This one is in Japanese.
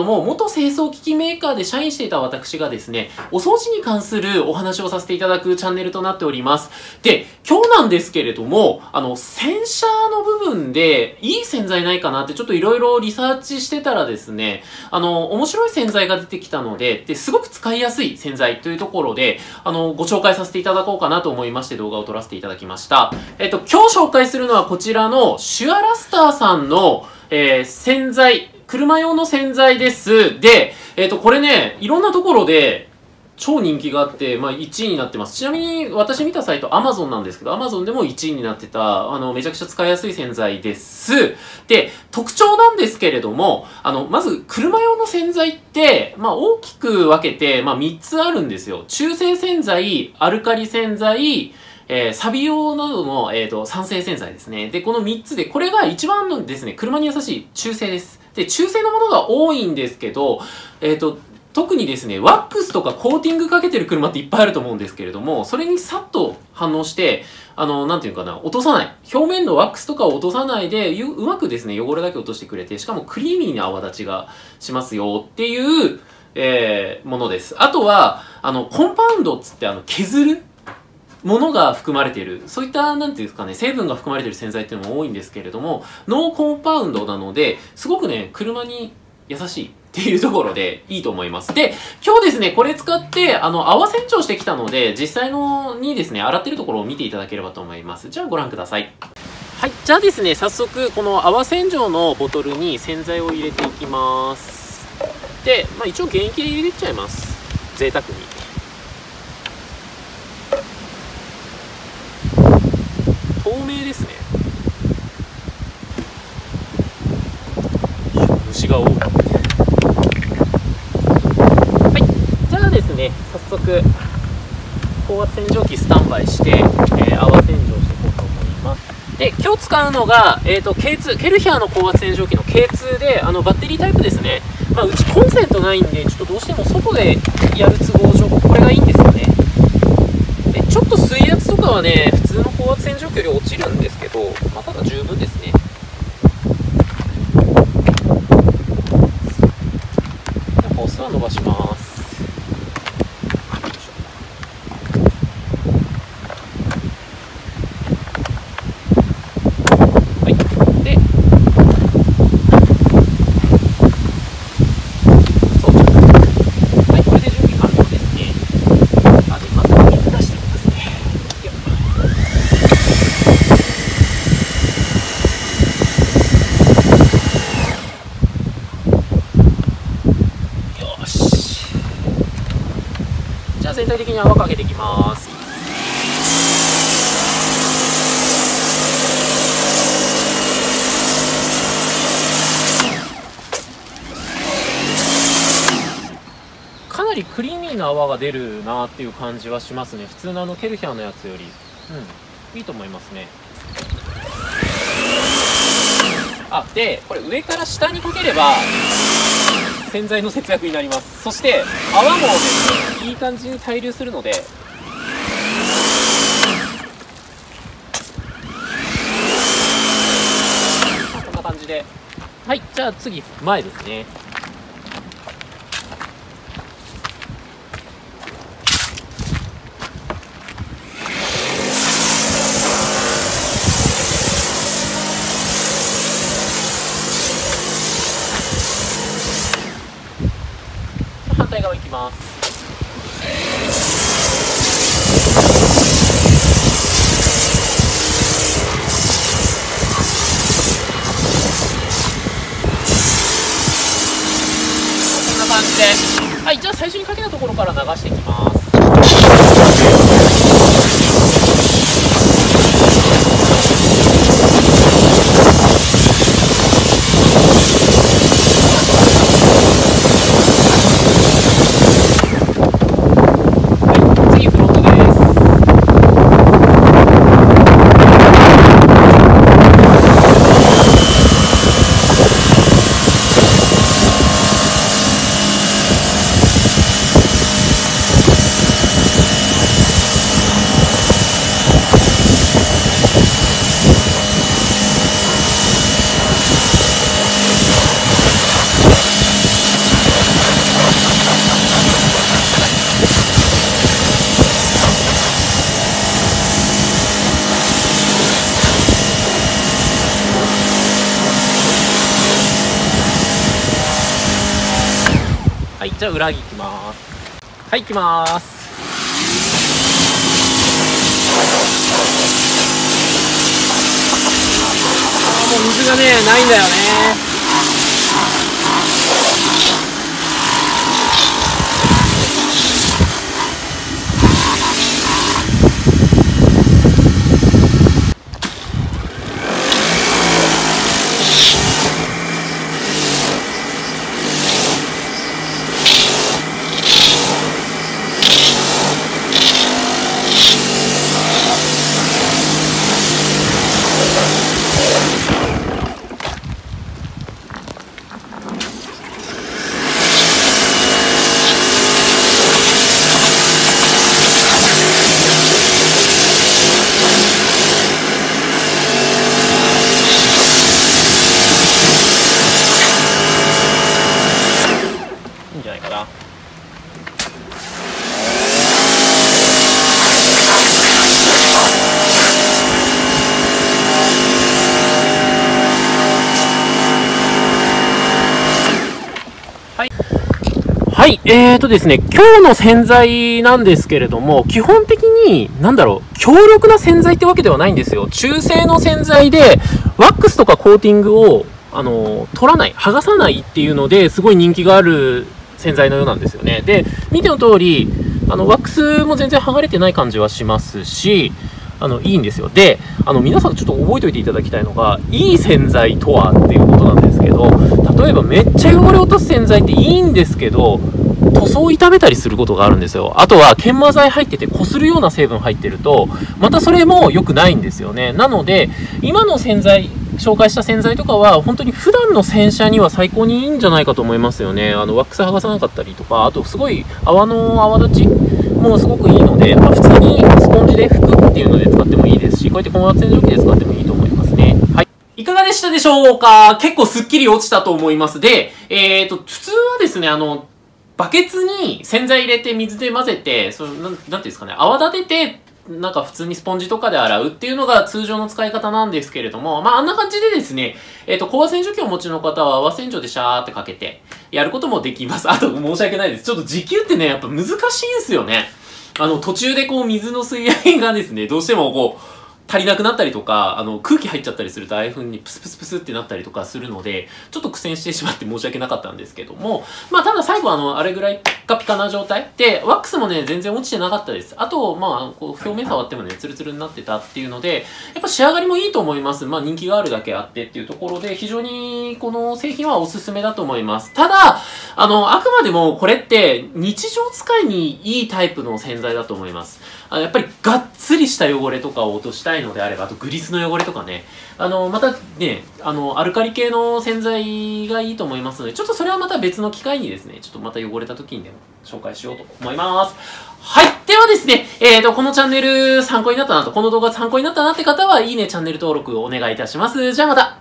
ども、元清掃機器メーカーで社員していた私がですね、お掃除に関するお話をさせていただくチャンネルとなっております。で、今日なんですけれども、あの、洗車の部分でいい洗剤ないかなってちょっといろいろリサーチしてたらですね、あの、面白い洗剤が出てきたので、で、すごく使いやすい洗剤というところで、あの、ご紹介させていただこうかなと思いまして動画を撮らせていただきました。えっと、今日紹介するのはこちらのシュアラスターさんの、えー、洗剤、車用の洗剤です。で、えっ、ー、と、これね、いろんなところで、超人気があって、まあ、1位になってます。ちなみに、私見たサイト、Amazon なんですけど、Amazon でも1位になってた、あの、めちゃくちゃ使いやすい洗剤です。で、特徴なんですけれども、あの、まず、車用の洗剤って、まあ、大きく分けて、まあ、3つあるんですよ。中性洗剤、アルカリ洗剤、えー、サビ用などの、えっ、ー、と、酸性洗剤ですね。で、この3つで、これが一番のですね、車に優しい中性です。で、中性のものが多いんですけど、えっ、ー、と、特にですね、ワックスとかコーティングかけてる車っていっぱいあると思うんですけれども、それにさっと反応して、あの、なんていうかな、落とさない。表面のワックスとかを落とさないで、うまくですね、汚れだけ落としてくれて、しかもクリーミーな泡立ちがしますよっていう、えー、ものです。あとは、あの、コンパウンドっつって、あの、削るものが含まれている、そういった、なんていうんですかね、成分が含まれている洗剤っていうのも多いんですけれども、ノーコンパウンドなので、すごくね、車に優しいっていうところでいいと思います。で、今日ですね、これ使って、あの、泡洗浄してきたので、実際のにですね、洗ってるところを見ていただければと思います。じゃあご覧ください。はい、じゃあですね、早速、この泡洗浄のボトルに洗剤を入れていきます。で、まあ一応原液で入れちゃいます。贅沢に。透明ですね虫が多いはいじゃあですね早速高圧洗浄機スタンバイして、えー、泡洗浄していこうと思いますで今日使うのが、えーと、K2 ケルヒャーの高圧洗浄機の K2 であのバッテリータイプですね、まあ、うちコンセントないんでちょっとどうしても外でやる都合上これがいいんですよねでちょっと水圧とかはね普通の高圧洗浄機より落ちるんですけど、まあ、ただ十分ですね。ホースは伸ばします。体的に泡かけていきます。かなりクリーミーな泡が出るなっていう感じはしますね。普通のあのケルヒャーのやつより。うん。いいと思いますね。あでこれ上から下にかければ洗剤の節約になります。そして泡もですねいい感じに滞留するのでこんな感じで。はいじゃあ次前ですね。行きます。こんな感じではいじゃあ最初にかけたところから流していきます。じゃあ裏行きます。はい行きます。あもう水がねないんだよね。はい、えーとですね、今日の洗剤なんですけれども、基本的に、なんだろう、強力な洗剤ってわけではないんですよ。中性の洗剤で、ワックスとかコーティングを、あの、取らない、剥がさないっていうので、すごい人気がある洗剤のようなんですよね。で、見ての通り、あの、ワックスも全然剥がれてない感じはしますし、あの、いいんですよ。で、あの、皆さんちょっと覚えておいていただきたいのが、いい洗剤とはっていうことなんですけど、例えばめっちゃ汚れ落とす洗剤っていいんですけど、塗装を傷めたりすることがあるんですよ。あとは研磨剤入ってて擦るような成分入ってると、またそれも良くないんですよね。なので、今の洗剤、紹介した洗剤とかは、本当に普段の洗車には最高にいいんじゃないかと思いますよね。あの、ワックス剥がさなかったりとか、あとすごい泡の泡立ちもすごくいいので、まあ、普通にスポンジで拭くっていうので使ってもいいですし、こうやって高圧洗浄機で使ってもいいと思います。かがでしたでしょうか？結構スッキリ落ちたと思います。で、えっ、ー、と、普通はですね、あの、バケツに洗剤入れて水で混ぜて、そのな、なんていうんですかね、泡立てて、なんか普通にスポンジとかで洗うっていうのが通常の使い方なんですけれども、まああんな感じでですね、えっ、ー、と、高圧洗浄機をお持ちの方は泡洗浄でシャーってかけてやることもできます。あと申し訳ないです。ちょっと時給ってね、やっぱ難しいんですよね。あの、途中でこう水の吸い上げがですね、どうしてもこう、足りなくなったりとか、あの、空気入っちゃったりするとああいう風にプスプスプスってなったりとかするので、ちょっと苦戦してしまって申し訳なかったんですけども、まあ、ただ最後あの、あれぐらいピカピカな状態で、ワックスもね、全然落ちてなかったです。あと、まあ、こう、表面触ってもね、ツルツルになってたっていうので、やっぱ仕上がりもいいと思います。まあ、人気があるだけあってっていうところで、非常にこの製品はおすすめだと思います。ただ、あの、あくまでもこれって日常使いにいいタイプの洗剤だと思います。あのやっぱりがっつりした汚れとかを落としたいのであれば、あとグリスの汚れとかね、あの、またね、あの、アルカリ系の洗剤がいいと思いますので、ちょっとそれはまた別の機会にですね、ちょっとまた汚れた時にでも紹介しようと思います。はい。ではですね、えーと、このチャンネル参考になったなと、この動画参考になったなって方は、いいね、チャンネル登録をお願いいたします。じゃあまた